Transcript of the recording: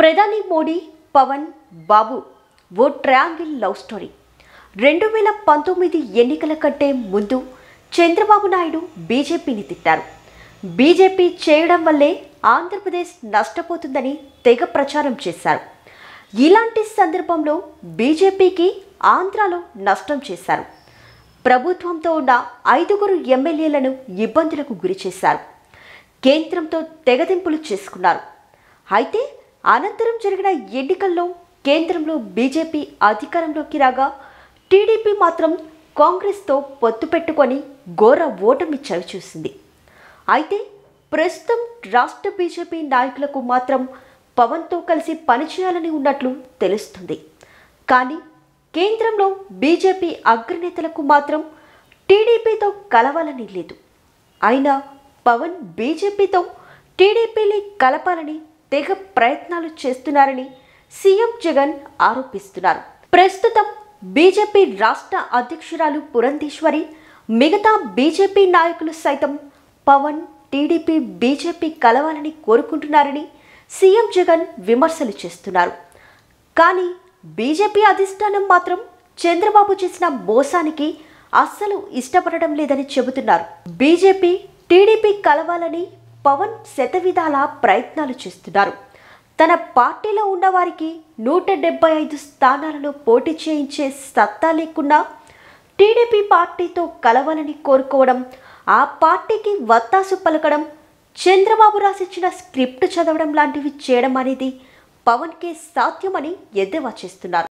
ప్రధాని మోడీ పవన్ బాబు ఓ triangle love story. రెండు వేల పంతొమ్మిది ఎన్నికల కంటే ముందు చంద్రబాబు నాయుడు బీజేపీని తిట్టారు. బీజేపీ చేయడం వల్లే ఆంధ్రప్రదేశ్ నష్టపోతుందని తెగ ప్రచారం చేశారు. ఇలాంటి సందర్భంలో బీజేపీకి ఆంధ్రాలో నష్టం చేశారు. ప్రభుత్వంతో ఉన్న ఐదుగురు ఎమ్మెల్యేలను ఇబ్బందులకు గురి చేశారు కేంద్రంతో తెగదింపులు చేసుకున్నారు. అయితే అనంతరం జరిగిన ఎన్నికల్లో కేంద్రంలో బీజేపీ అధికారంలోకి రాగా టీడీపీ మాత్రం కాంగ్రెస్తో పొత్తు పెట్టుకొని ఘోర ఓటమి చవిచూసింది. అయితే ప్రస్తుతం రాష్ట్ర బీజేపీ నాయకులకు మాత్రం పవన్తో కలిసి పనిచేయాలని ఉన్నట్లు తెలుస్తుంది. కానీ కేంద్రంలో బీజేపీ అగ్రనేతలకు మాత్రం టీడీపీతో కలవాలని లేదు. అయినా పవన్ బీజేపీతో టీడీపీని కలపాలని తెగ ప్రయత్నాలు చేస్తున్నారని సీఎం జగన్ ఆరోపిస్తున్నారు. ప్రస్తుతం బీజేపీ రాష్ట్ర అధ్యక్షురాలు పురంధేశ్వరి మిగతా బీజేపీ నాయకులు సైతం పవన్ టీడీపీ బీజేపీ కలవాలని కోరుకుంటున్నారని సీఎం జగన్ విమర్శలు చేస్తున్నారు. కానీ బీజేపీ అధిష్టానం మాత్రం చంద్రబాబు చేసిన మోసానికి అస్సలు ఇష్టపడడం లేదని చెబుతున్నారు. బీజేపీ టీడీపీ కలవాలని పవన్ శతవిధాల ప్రయత్నాలు చేస్తున్నారు. తన పార్టీలో ఉన్నవారికి నూట డెబ్బై ఐదు స్థానాలను పోటీ చేయించే సత్తా లేకున్నా టీడీపీ పార్టీతో కలవాలని కోరుకోవడం ఆ పార్టీకి వత్తాసు పలకడం చంద్రబాబు రాసిచ్చిన స్క్రిప్ట్ చదవడం లాంటివి చేయడం అనేది పవన్కే సాధ్యమని ఎద్దేవా చేస్తున్నారు.